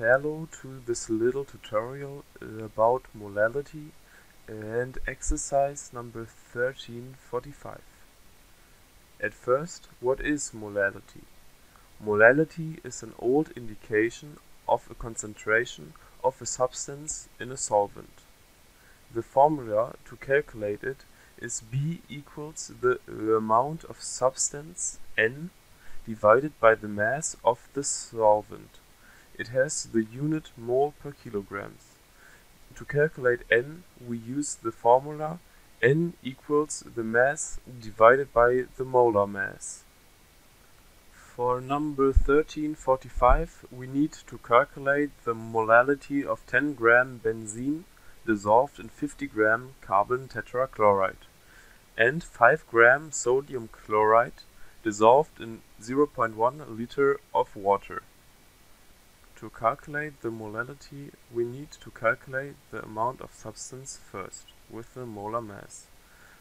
Hello to this little tutorial uh, about molality and exercise number 1345. At first, what is molality? Molality is an old indication of a concentration of a substance in a solvent. The formula to calculate it is B equals the amount of substance N divided by the mass of the solvent. It has the unit mole per kilograms. To calculate N, we use the formula N equals the mass divided by the molar mass. For number 1345, we need to calculate the molality of 10 gram benzene dissolved in 50 gram carbon tetrachloride and 5 gram sodium chloride dissolved in 0.1 liter of water. To calculate the molality, we need to calculate the amount of substance first, with the molar mass.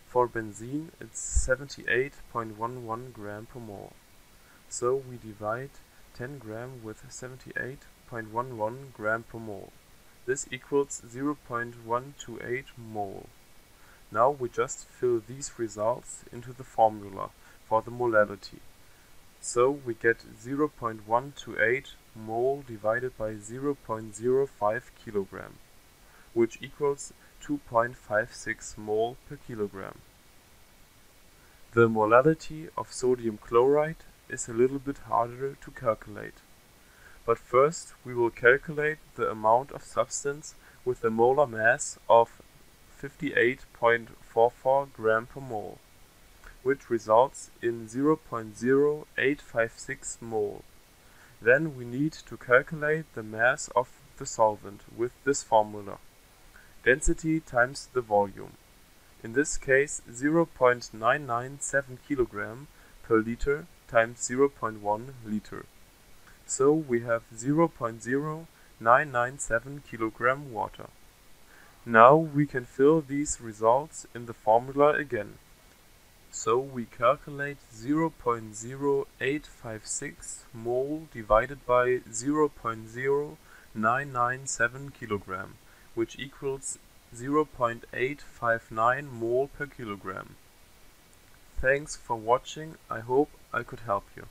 For benzene, it's 78.11 gram per mole. So we divide 10 gram with 78.11 gram per mole. This equals 0.128 mole. Now we just fill these results into the formula for the molality. So we get 0.128 mole divided by 0.05 kilogram, which equals 2.56 mole per kilogram. The molality of sodium chloride is a little bit harder to calculate. But first we will calculate the amount of substance with a molar mass of 58.44 gram per mole which results in 0.0856 mole. Then we need to calculate the mass of the solvent with this formula. Density times the volume. In this case 0.997 kg per liter times 0.1 liter. So we have 0.0997 kg water. Now we can fill these results in the formula again. So we calculate 0.0856 mole divided by 0.0997 kilogram, which equals 0.859 mole per kilogram. Thanks for watching, I hope I could help you.